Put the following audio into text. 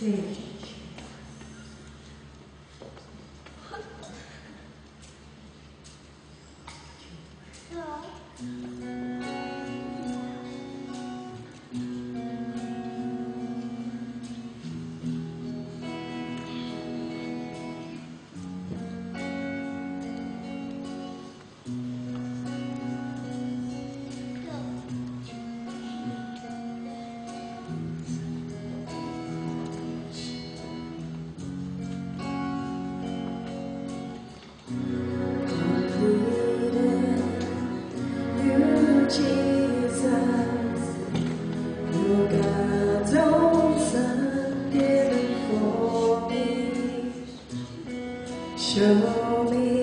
对 show me